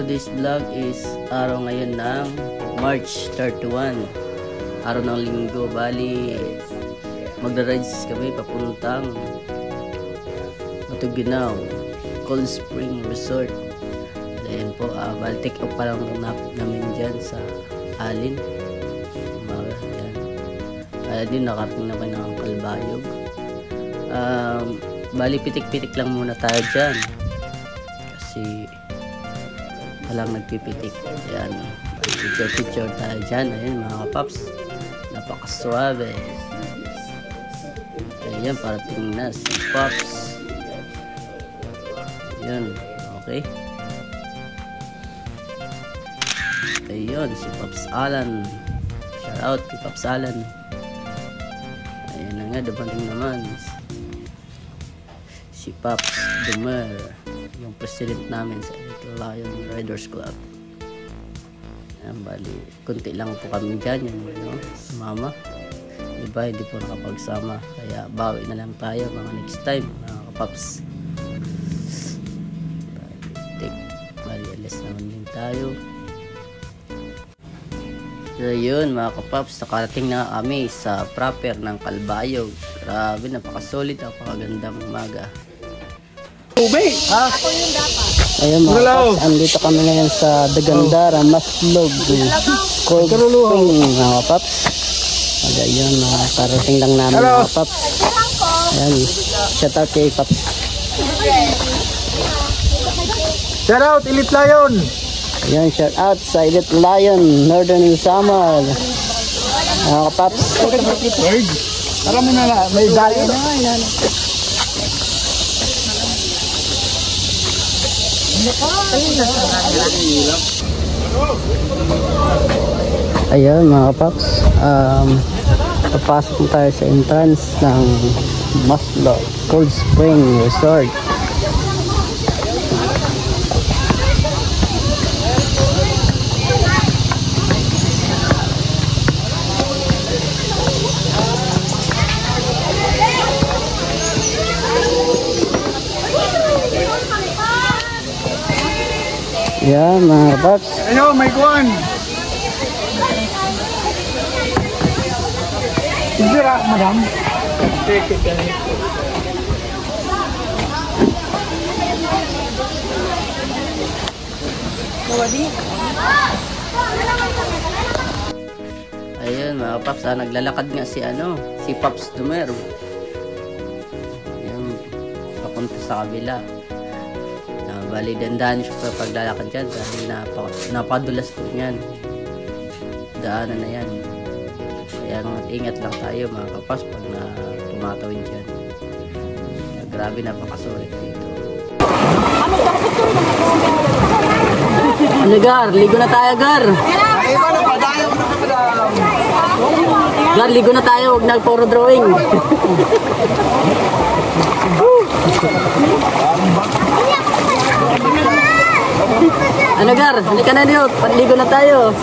today's vlog is araw ngayon ng March 31 araw ng linggo bali magra-rides kami papuntang Matuginaw Cold Spring Resort. Ayan po, uh, bali take off pa lang na, namin dyan sa Alin. Umaga yan kaya din nakarating naman ng Kalbayog. Um, bali pitik-pitik lang muna tayo dyan. Kasi walang nagpipitik. Ayan. Picture picture tayo dyan. Ayan mga kapaps. Napakaswabe ayan parating na si Pops. Ayan okay. Ayun si Pops Alan. Shout out kay Pops Alan. Ayan na nga dumating naman. Si Pops Dumer yung president namin sa Little Lion Riders Club. Ayan bali kunti lang po kami dyan yung ano, mama. Iba hindi po nakapagsama. Kaya bawi na lang tayo mga next time mga kapaps. Bali, bali alas naman din tayo. So yun mga kapaps, nakarating na kami sa proper ng Kalbayog. Grabe, napakasolid, napakagandang umaga. Tubig! Ha? Ayun mga Galaw. andito kami ngayon sa Dagandara, Maslog, Cold Spring mga kapaps. Aga yun, nakarating lang namin Hello. mga kapaps. Ayan, shout out kay Paps. Shout out, Elite Lion! Ayan, shout out sa Elite Lion, Northern Samar. Mga kapaps, Word. Tara mo na lang, may dayo na. Ayun mga kapaps, um, papasok tayo sa entrance ng Maslo Cold Spring Resort. Yan mga kapaps, Ano, may kuwan. Sira, madam. It, eh. Ayun mga paps, ah, naglalakad nga si ano, si Paps Dumer. Ayun, papunta sa kabila. Bali, dandahan siya sa paglalakad dyan dahil napa, napadulas po niyan. Daanan na yan. Kaya ingat lang tayo mga kapas pag na tumatawid dyan. Grabe, napakasulit dito. Ano Gar? Ligo na tayo Gar! Ano pa. Gar, ligo na tayo, huwag na puro drawing. ano Gar, halika na dito, panligo na tayo.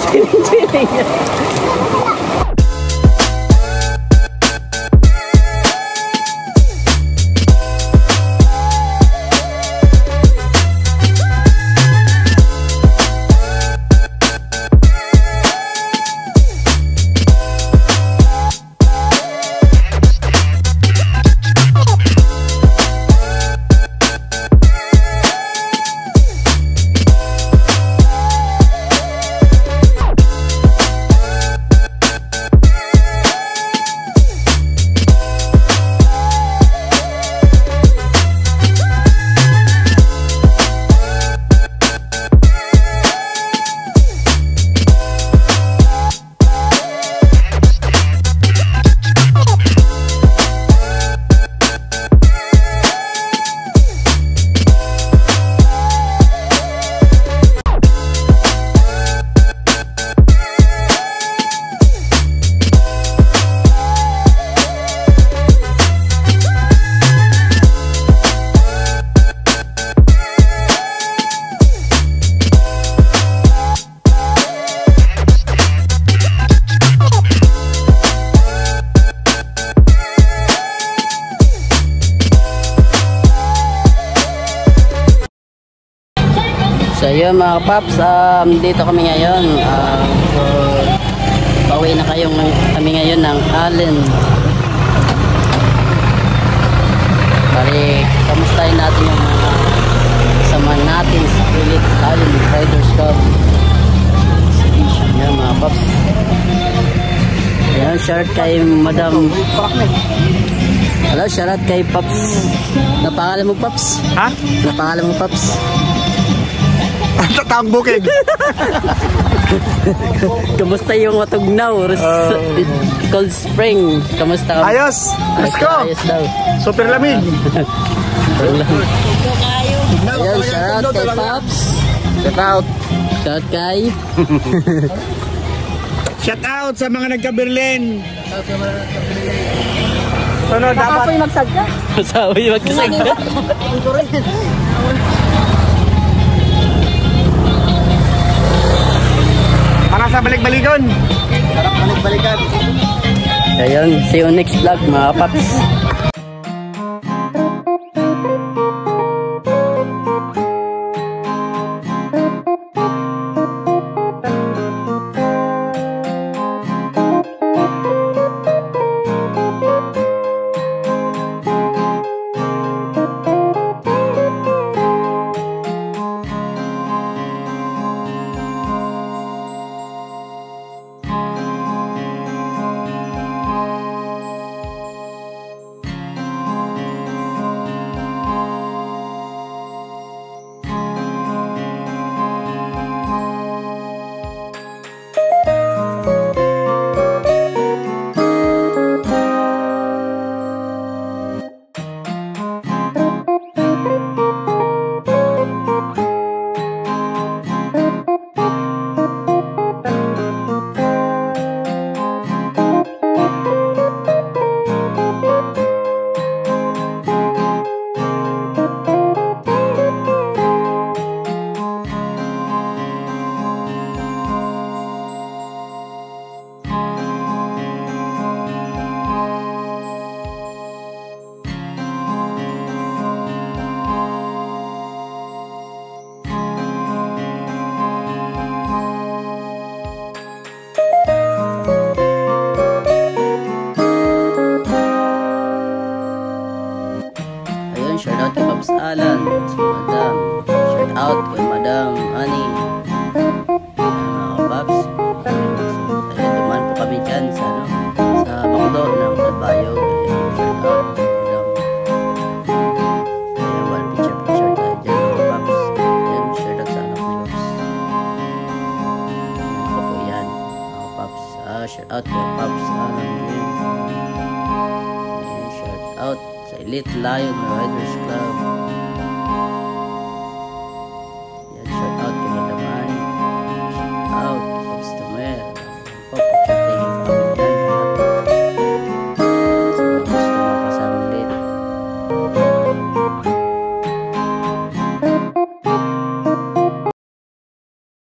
Ayun mga paps, um, dito kami ngayon. Uh, so, pauwi na kayo kami ngayon ng Allen. Bali, kamustahin natin yung mga kasama natin sa Philip Allen Riders Club. Yan mga paps. Yan, shout kay Madam Hello, shout out kay Paps. Napangalan mo Paps? Ha? Napangalan mo Paps? Taong bukid. Kamusta yung Matugnaw? Uh, Cold Spring. Kamusta ka? Ayos. Let's go. Ayos daw. Super lamig. Ayun, shout out kay Paps. Shout out. Shout out kay... Shout out sa mga nagka-Berlin. Ano dapat? magsagda. Sabi magkasagda. Para sa balik-baligon. Sarap balik-balikan. Ayun, see you next vlog mga Paps. Kay Madam Ani. Mga Pops. Ayun, dumaan po kami dyan sa, ano, sa Bangdo ng Kalbayo. Ayun, shout out. Madam. Ayun, one picture picture tayo dyan, mga Pops. Ayun, shout out sa Pops. Ayun, ako po yan, mga. Ah, out Pops Alan din. Ayun, shout out sa Elite Lion Riders Club.